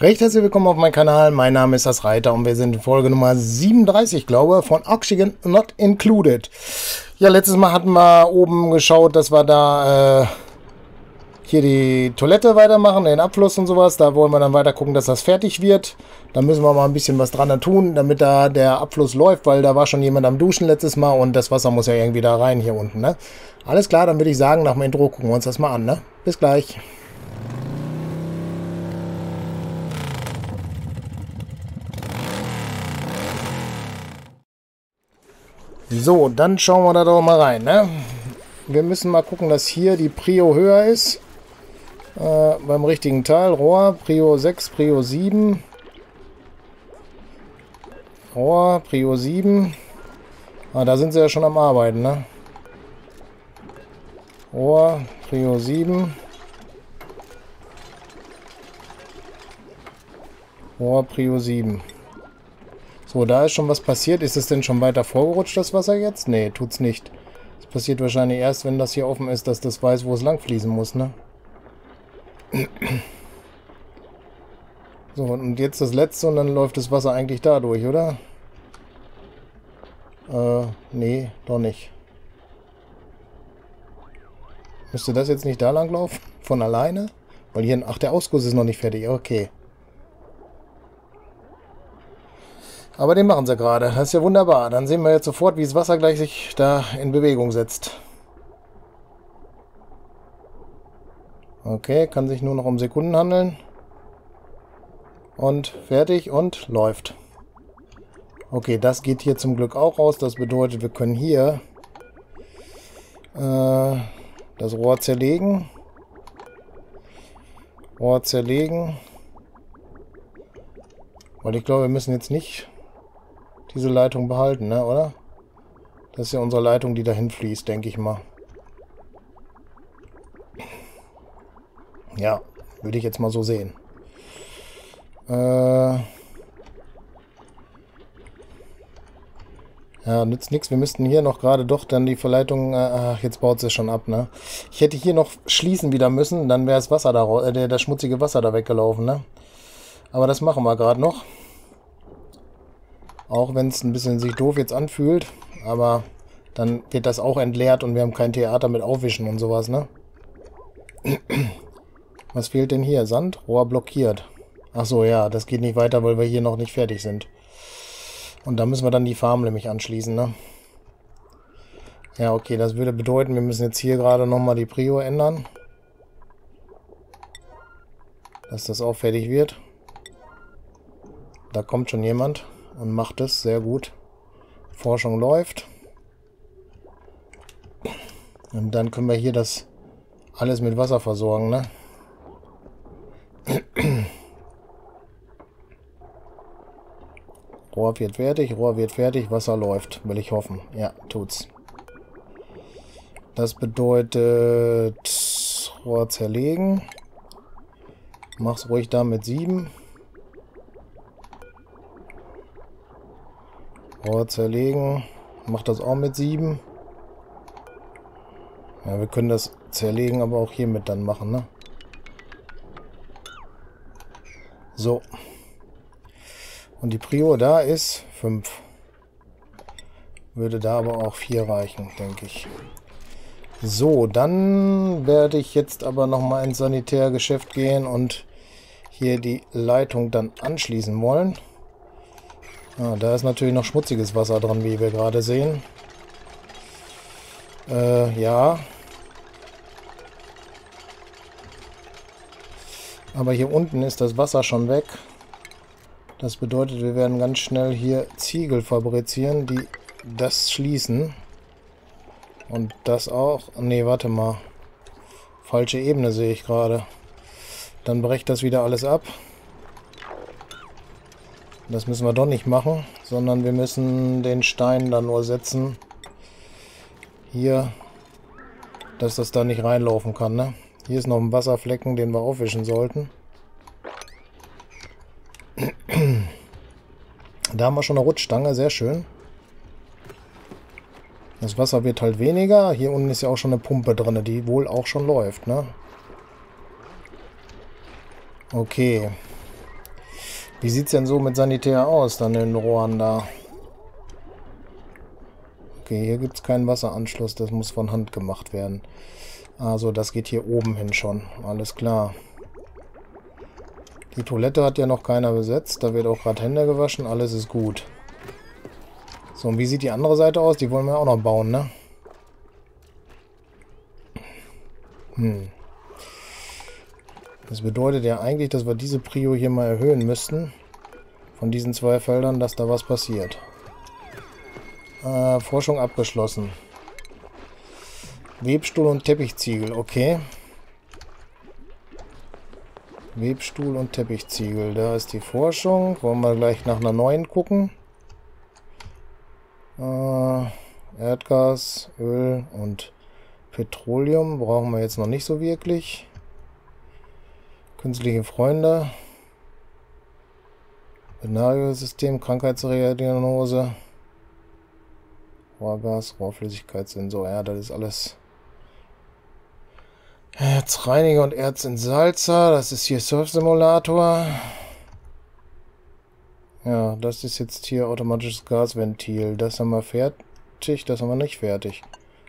Recht herzlich willkommen auf meinem Kanal. Mein Name ist das Reiter und wir sind in Folge Nummer 37, glaube von Oxygen Not Included. Ja, letztes Mal hatten wir oben geschaut, dass wir da äh, hier die Toilette weitermachen, den Abfluss und sowas. Da wollen wir dann weiter gucken, dass das fertig wird. Da müssen wir mal ein bisschen was dran tun, damit da der Abfluss läuft, weil da war schon jemand am Duschen letztes Mal und das Wasser muss ja irgendwie da rein hier unten. Ne? Alles klar, dann würde ich sagen, nach dem Intro gucken wir uns das mal an. Ne? Bis gleich. So, dann schauen wir da doch mal rein. Ne? Wir müssen mal gucken, dass hier die Prio höher ist. Äh, beim richtigen Teil. Rohr, Prio 6, Prio 7. Rohr, Prio 7. Ah, da sind sie ja schon am Arbeiten, ne? Rohr, Prio 7. Rohr, Prio 7. So, da ist schon was passiert. Ist es denn schon weiter vorgerutscht, das Wasser jetzt? Nee, tut's nicht. Das passiert wahrscheinlich erst, wenn das hier offen ist, dass das weiß, wo es lang fließen muss, ne? So, und jetzt das letzte und dann läuft das Wasser eigentlich da durch, oder? Äh, nee, doch nicht. Müsste das jetzt nicht da lang laufen? Von alleine? Weil hier, ach, der Ausguss ist noch nicht fertig. Okay. Aber den machen sie gerade. Das ist ja wunderbar. Dann sehen wir jetzt sofort, wie das Wasser gleich sich da in Bewegung setzt. Okay, kann sich nur noch um Sekunden handeln. Und fertig und läuft. Okay, das geht hier zum Glück auch raus. Das bedeutet, wir können hier äh, das Rohr zerlegen. Rohr zerlegen. Weil ich glaube, wir müssen jetzt nicht diese Leitung behalten, ne, oder? Das ist ja unsere Leitung, die dahin fließt, denke ich mal. Ja, würde ich jetzt mal so sehen. Äh ja, nützt nichts. Wir müssten hier noch gerade doch dann die Verleitung... Äh, ach, jetzt baut sie schon ab, ne? Ich hätte hier noch schließen wieder müssen, dann wäre das Wasser da, äh, das schmutzige Wasser da weggelaufen, ne? Aber das machen wir gerade noch. Auch wenn es ein bisschen sich doof jetzt anfühlt. Aber dann wird das auch entleert und wir haben kein Theater mit Aufwischen und sowas, ne? Was fehlt denn hier? Sand? Rohr blockiert. Ach so, ja, das geht nicht weiter, weil wir hier noch nicht fertig sind. Und da müssen wir dann die Farm nämlich anschließen, ne? Ja, okay, das würde bedeuten, wir müssen jetzt hier gerade nochmal die Prio ändern. Dass das auch fertig wird. Da kommt schon jemand und macht es sehr gut. Forschung läuft. Und dann können wir hier das alles mit Wasser versorgen, ne? Rohr wird fertig, Rohr wird fertig, Wasser läuft, will ich hoffen. Ja, tut's. Das bedeutet Rohr zerlegen. Mach's ruhig da mit 7. Rohr zerlegen. Mach das auch mit 7. Ja, wir können das zerlegen, aber auch hiermit dann machen, ne? So. Und die Prio da ist 5. Würde da aber auch 4 reichen, denke ich. So, dann werde ich jetzt aber nochmal ins Sanitärgeschäft gehen und hier die Leitung dann anschließen wollen. Ah, da ist natürlich noch schmutziges Wasser dran, wie wir gerade sehen. Äh, ja. Aber hier unten ist das Wasser schon weg. Das bedeutet, wir werden ganz schnell hier Ziegel fabrizieren, die das schließen. Und das auch. Ne, warte mal. Falsche Ebene sehe ich gerade. Dann brecht das wieder alles ab. Das müssen wir doch nicht machen, sondern wir müssen den Stein da nur setzen. Hier, dass das da nicht reinlaufen kann. Ne? Hier ist noch ein Wasserflecken, den wir aufwischen sollten. Da haben wir schon eine Rutschstange, sehr schön. Das Wasser wird halt weniger. Hier unten ist ja auch schon eine Pumpe drin, die wohl auch schon läuft, ne? Okay. Wie sieht es denn so mit Sanitär aus, dann in Rohren da? Okay, hier gibt es keinen Wasseranschluss, das muss von Hand gemacht werden. Also, das geht hier oben hin schon. Alles klar. Die Toilette hat ja noch keiner besetzt. Da wird auch gerade Hände gewaschen. Alles ist gut. So, und wie sieht die andere Seite aus? Die wollen wir auch noch bauen, ne? Hm. Das bedeutet ja eigentlich, dass wir diese Prio hier mal erhöhen müssten. Von diesen zwei Feldern, dass da was passiert. Äh, Forschung abgeschlossen. Webstuhl und Teppichziegel, okay. Webstuhl und Teppichziegel, da ist die Forschung. Wollen wir gleich nach einer neuen gucken. Äh, Erdgas, Öl und Petroleum brauchen wir jetzt noch nicht so wirklich. Künstliche Freunde. Binariosystem, Krankheitsdiagnose. Rohrgas, Rohrflüssigkeitssensor. Ja, das ist alles Erzreiniger und Erzentsalzer. Das ist hier Surf-Simulator. Ja, das ist jetzt hier automatisches Gasventil. Das haben wir fertig, das haben wir nicht fertig.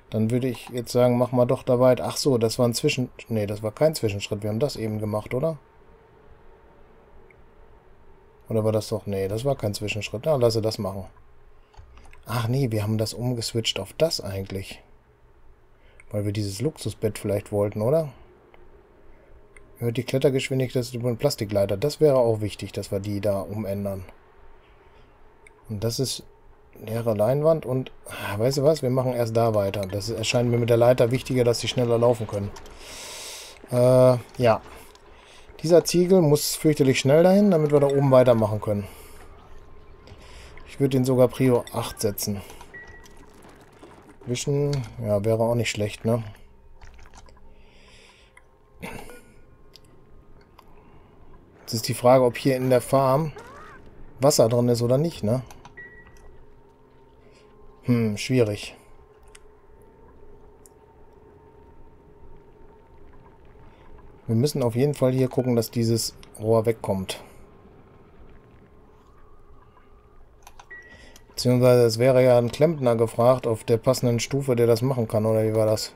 Dann würde ich jetzt sagen, mach mal doch da weit. Ach so, das war ein Zwischen... Nee, das war kein Zwischenschritt. Wir haben das eben gemacht, oder? Oder war das doch... Nee, das war kein Zwischenschritt. Na, lasse das machen. Ach nee, wir haben das umgeswitcht auf das eigentlich. Weil wir dieses Luxusbett vielleicht wollten, oder? Hört die Klettergeschwindigkeit über den Plastikleiter. Das wäre auch wichtig, dass wir die da umändern. Und das ist leere Leinwand und... Weißt du was? Wir machen erst da weiter. Das erscheint mir mit der Leiter wichtiger, dass sie schneller laufen können. Äh, ja. Dieser Ziegel muss fürchterlich schnell dahin, damit wir da oben weitermachen können. Ich würde den sogar Prio 8 setzen. Wischen, ja, wäre auch nicht schlecht, ne? Jetzt ist die Frage, ob hier in der Farm Wasser drin ist oder nicht, ne? Hm, schwierig. Wir müssen auf jeden Fall hier gucken, dass dieses Rohr wegkommt. Beziehungsweise es wäre ja ein Klempner gefragt auf der passenden Stufe, der das machen kann, oder wie war das?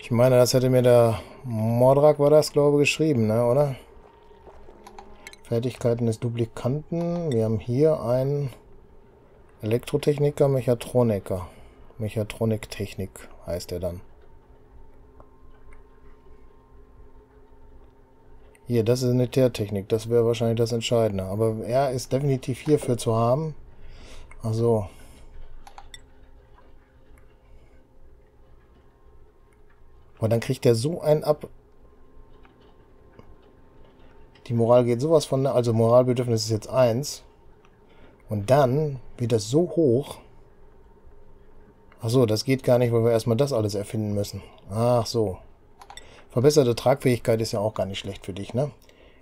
Ich meine, das hätte mir der Mordrak, war das, glaube ich, geschrieben, ne, oder? Fertigkeiten des Duplikanten. Wir haben hier einen Elektrotechniker, Mechatroniker. Mechatroniktechnik heißt er dann. Hier, das ist eine Teertechnik. Das wäre wahrscheinlich das Entscheidende. Aber er ist definitiv hierfür zu haben. Ach so. Aber dann kriegt er so ein ab. Die Moral geht sowas von... Also Moralbedürfnis ist jetzt 1. Und dann wird das so hoch. Ach so, das geht gar nicht, weil wir erstmal das alles erfinden müssen. Ach so. Verbesserte Tragfähigkeit ist ja auch gar nicht schlecht für dich, ne?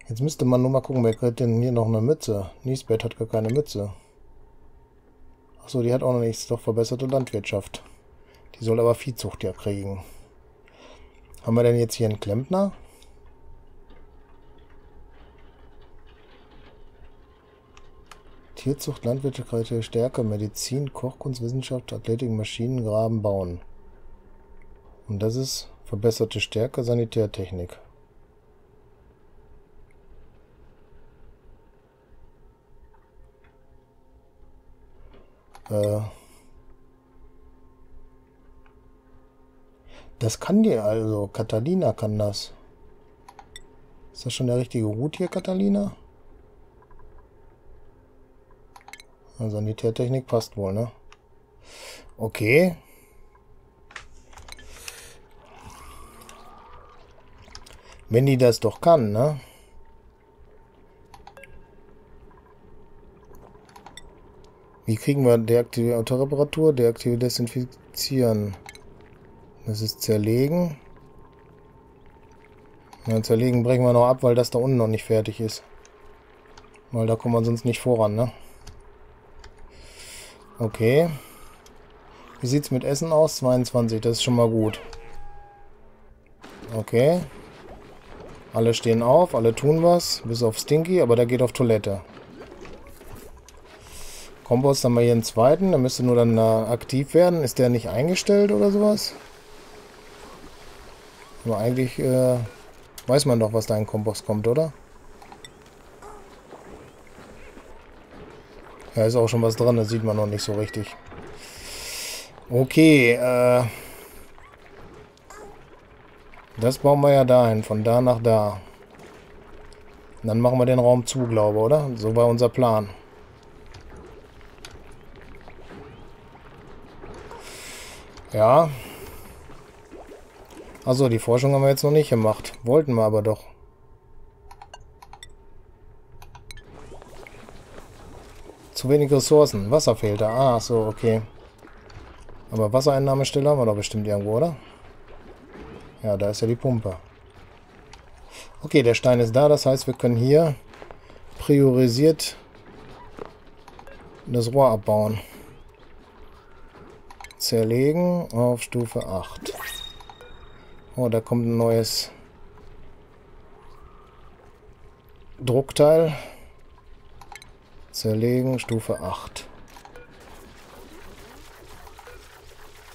Jetzt müsste man nur mal gucken, wer kriegt denn hier noch eine Mütze? Niesbett hat gar keine Mütze. Achso, die hat auch noch nichts. Doch verbesserte Landwirtschaft. Die soll aber Viehzucht ja kriegen. Haben wir denn jetzt hier einen Klempner? Tierzucht, Landwirtschaft, Stärke, Medizin, Kochkunst, Wissenschaft, Athletik, Maschinen, Graben, Bauen. Und das ist verbesserte Stärke, Sanitärtechnik. Äh, das kann die also. Catalina kann das. Ist das schon der richtige Route hier, Catalina? Also Sanitärtechnik passt wohl, ne? Okay. Wenn die das doch kann, ne? Wie kriegen wir deaktive Autoreparatur? Deaktive Desinfizieren. Das ist zerlegen. Ja, zerlegen brechen wir noch ab, weil das da unten noch nicht fertig ist. Weil da kommen wir sonst nicht voran, ne? Okay. Wie sieht's mit Essen aus? 22, das ist schon mal gut. Okay. Alle stehen auf, alle tun was, bis auf Stinky, aber der geht auf Toilette. Kompost haben wir hier einen zweiten. Der müsste nur dann aktiv werden. Ist der nicht eingestellt oder sowas? Aber eigentlich äh, weiß man doch, was da in Kompost kommt, oder? Ja, ist auch schon was dran. Das sieht man noch nicht so richtig. Okay, äh... Das bauen wir ja dahin, von da nach da. Dann machen wir den Raum zu, glaube ich, oder? So war unser Plan. Ja. Also die Forschung haben wir jetzt noch nicht gemacht. Wollten wir aber doch. Zu wenig Ressourcen. Wasser fehlt da. Ah, so, okay. Aber Wassereinnahmestelle haben wir doch bestimmt irgendwo, oder? Ja, da ist ja die Pumpe. Okay, der Stein ist da. Das heißt, wir können hier priorisiert das Rohr abbauen. Zerlegen auf Stufe 8. Oh, da kommt ein neues Druckteil. Zerlegen, Stufe 8.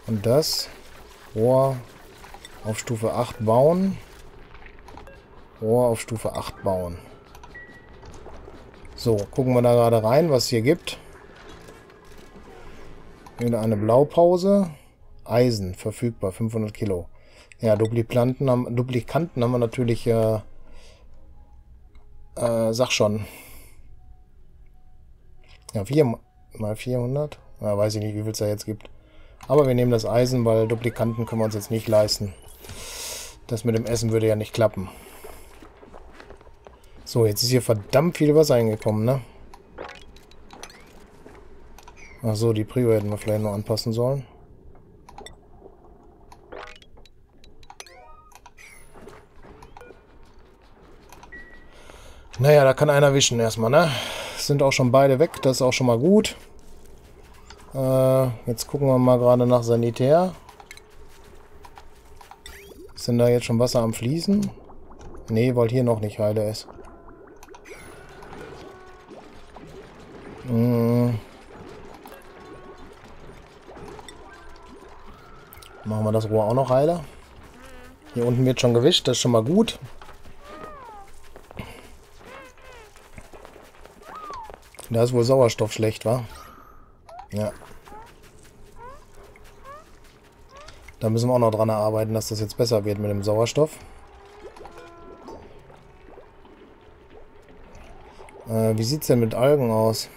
Und das Rohr auf Stufe 8 bauen. Rohr auf Stufe 8 bauen. So, gucken wir da gerade rein, was es hier gibt. Wieder eine Blaupause. Eisen, verfügbar, 500 Kilo. Ja, Duplikanten haben, Duplikanten haben wir natürlich, äh, äh, sag schon. Ja, 4 mal 400. Ja, weiß ich nicht, wie viel es da jetzt gibt. Aber wir nehmen das Eisen, weil Duplikanten können wir uns jetzt nicht leisten. Das mit dem Essen würde ja nicht klappen. So, jetzt ist hier verdammt viel Wasser eingekommen, ne? Achso, die Prio hätten wir vielleicht noch anpassen sollen. Naja, da kann einer wischen erstmal, ne? Sind auch schon beide weg, das ist auch schon mal gut. Äh, jetzt gucken wir mal gerade nach Sanitär. Ist denn da jetzt schon Wasser am Fließen? Nee, weil hier noch nicht heile ist. Hm. Machen wir das Rohr auch noch heile. Hier unten wird schon gewischt, das ist schon mal gut. Da ist wohl Sauerstoff schlecht, wa? Ja. Da müssen wir auch noch dran arbeiten, dass das jetzt besser wird mit dem Sauerstoff. Äh, wie sieht es denn mit Algen aus?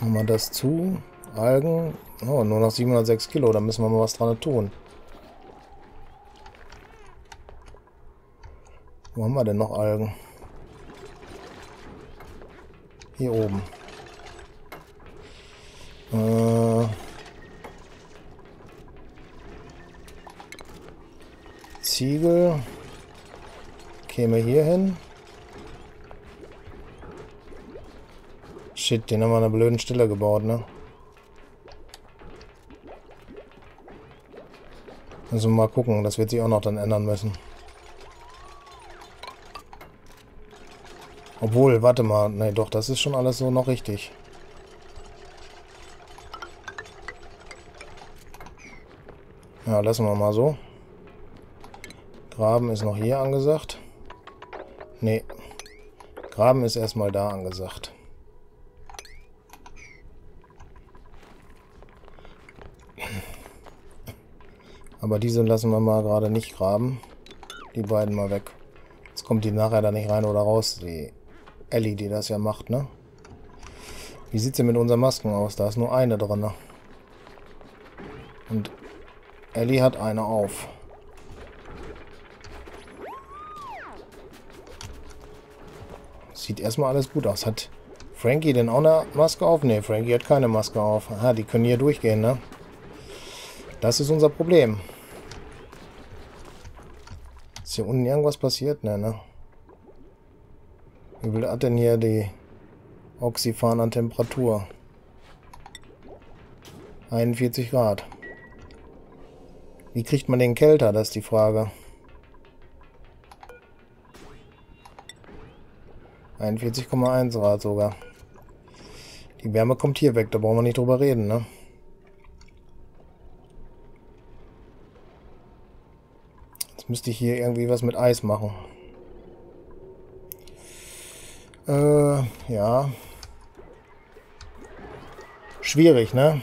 Machen wir das zu. Algen. Oh, nur noch 706 Kilo. Da müssen wir mal was dran tun. Wo haben wir denn noch Algen? Hier oben. Äh Ziegel käme hier hin. Shit, den haben wir an einer blöden Stelle gebaut, ne? Also mal gucken, das wird sich auch noch dann ändern müssen. Obwohl, warte mal. Ne, doch, das ist schon alles so noch richtig. Ja, lassen wir mal so. Graben ist noch hier angesagt. Ne. Graben ist erstmal da angesagt. Aber diese lassen wir mal gerade nicht graben. Die beiden mal weg. Jetzt kommt die nachher da nicht rein oder raus, die Ellie, die das ja macht, ne? Wie sieht sie mit unseren Masken aus? Da ist nur eine drin. Und Ellie hat eine auf. Sieht erstmal alles gut aus. Hat Frankie denn auch eine Maske auf? Ne, Frankie hat keine Maske auf. Aha, die können hier durchgehen, ne? Das ist unser Problem. Ist hier unten irgendwas passiert? Ne, ne? Wie viel hat denn hier die Oxyfan an Temperatur? 41 Grad. Wie kriegt man den kälter? Das ist die Frage. 41,1 Grad sogar. Die Wärme kommt hier weg, da brauchen wir nicht drüber reden, ne? Jetzt müsste ich hier irgendwie was mit Eis machen. Äh, ja. Schwierig, ne?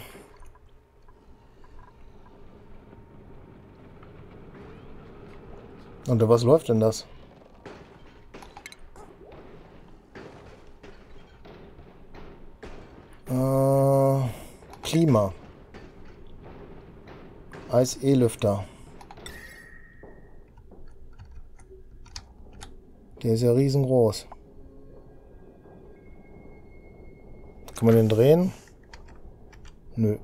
Unter was läuft denn das? Äh, Klima. Eis-E-Lüfter. Der ist ja riesengroß. Kann man den drehen? Nö.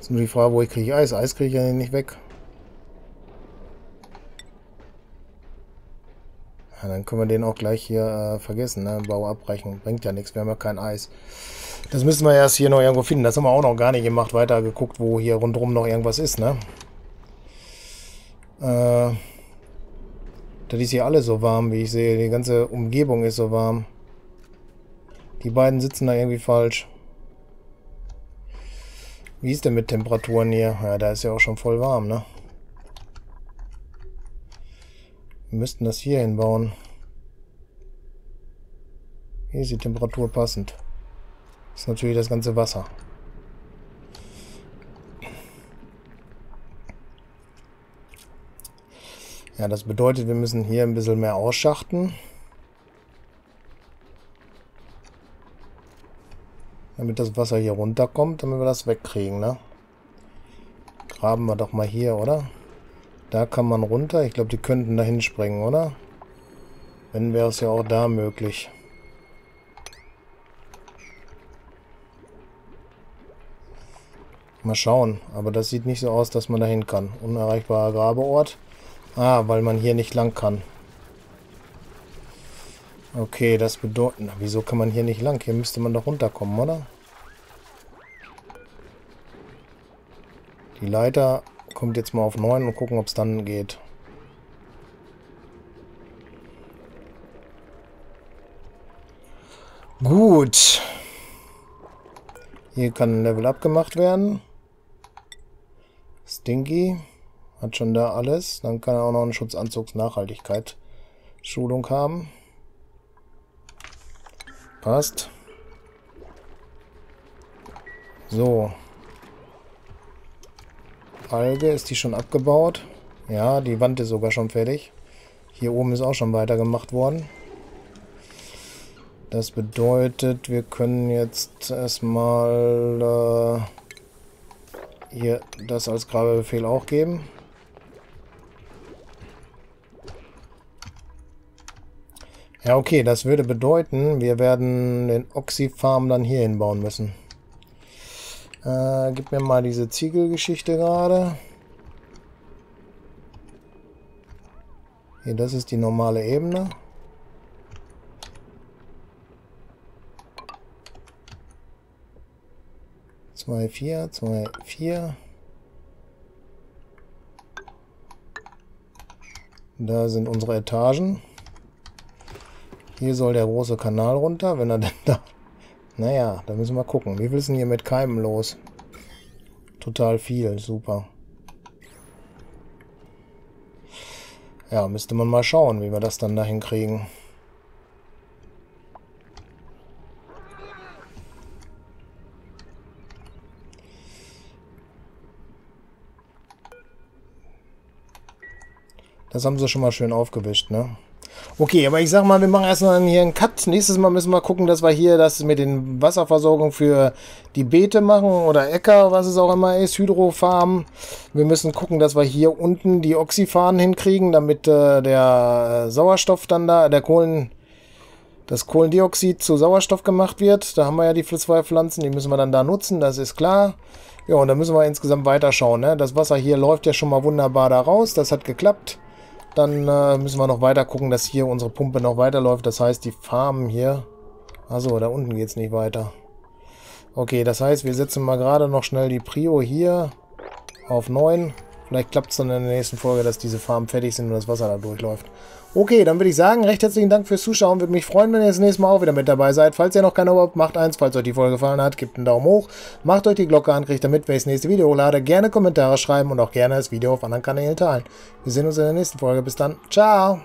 Ist nur die Frage, wo ich kriege Eis. Eis kriege ich ja nicht weg. Ja, dann können wir den auch gleich hier äh, vergessen. Ne? Bau abbrechen. Bringt ja nichts. Wir haben ja kein Eis. Das müssen wir erst hier noch irgendwo finden. Das haben wir auch noch gar nicht gemacht. Weiter geguckt, wo hier rundherum noch irgendwas ist. Ne? Äh, das ist hier alles so warm, wie ich sehe. Die ganze Umgebung ist so warm. Die beiden sitzen da irgendwie falsch. Wie ist denn mit Temperaturen hier? Ja, da ist ja auch schon voll warm, ne? Wir müssten das hier hinbauen. Hier ist die Temperatur passend. Das ist natürlich das ganze Wasser. Ja, das bedeutet, wir müssen hier ein bisschen mehr ausschachten. Damit das Wasser hier runterkommt, damit wir das wegkriegen, ne? Graben wir doch mal hier, oder? Da kann man runter. Ich glaube, die könnten da hinspringen, oder? Wenn wäre es ja auch da möglich. Mal schauen. Aber das sieht nicht so aus, dass man da hin kann. Unerreichbarer Grabeort. Ah, weil man hier nicht lang kann. Okay, das bedeutet... Na, wieso kann man hier nicht lang? Hier müsste man doch runterkommen, oder? Die Leiter kommt jetzt mal auf 9 und gucken, ob es dann geht. Gut. Hier kann ein Level up gemacht werden. Stinky. Hat schon da alles. Dann kann er auch noch einen Schutzanzugsnachhaltigkeit Schulung haben. Passt. So. Alge, ist die schon abgebaut? Ja, die Wand ist sogar schon fertig. Hier oben ist auch schon weitergemacht worden. Das bedeutet, wir können jetzt erstmal äh, hier das als Grabebefehl auch geben. Ja, okay, das würde bedeuten, wir werden den Oxyfarm dann hier hinbauen müssen. Äh, gib mir mal diese Ziegelgeschichte gerade. Hier, das ist die normale Ebene. Zwei, vier, zwei, vier. Da sind unsere Etagen. Hier soll der große Kanal runter, wenn er denn da naja, da müssen wir gucken. Wie viel ist denn hier mit Keimen los? Total viel, super. Ja, müsste man mal schauen, wie wir das dann dahin kriegen. Das haben sie schon mal schön aufgewischt, ne? Okay, aber ich sag mal, wir machen erstmal hier einen Cut. Nächstes Mal müssen wir gucken, dass wir hier das mit den Wasserversorgung für die Beete machen oder Äcker, was es auch immer ist, Hydrofarmen. Wir müssen gucken, dass wir hier unten die Oxyfahnen hinkriegen, damit äh, der Sauerstoff dann da, der Kohlen, das Kohlendioxid zu Sauerstoff gemacht wird. Da haben wir ja die zwei Pflanzen, die müssen wir dann da nutzen, das ist klar. Ja, und da müssen wir insgesamt weiterschauen. Ne? Das Wasser hier läuft ja schon mal wunderbar da raus, das hat geklappt. Dann äh, müssen wir noch weiter gucken, dass hier unsere Pumpe noch weiterläuft. Das heißt, die Farmen hier... Achso, da unten geht es nicht weiter. Okay, das heißt, wir setzen mal gerade noch schnell die Prio hier auf 9. Vielleicht klappt es dann in der nächsten Folge, dass diese Farmen fertig sind und das Wasser da durchläuft. Okay, dann würde ich sagen, recht herzlichen Dank fürs Zuschauen. Würde mich freuen, wenn ihr das nächste Mal auch wieder mit dabei seid. Falls ihr noch keine habt, macht eins. Falls euch die Folge gefallen hat, gebt einen Daumen hoch. Macht euch die Glocke an, kriegt damit, wenn ich das nächste Video hochlade. Gerne Kommentare schreiben und auch gerne das Video auf anderen Kanälen teilen. Wir sehen uns in der nächsten Folge. Bis dann. Ciao.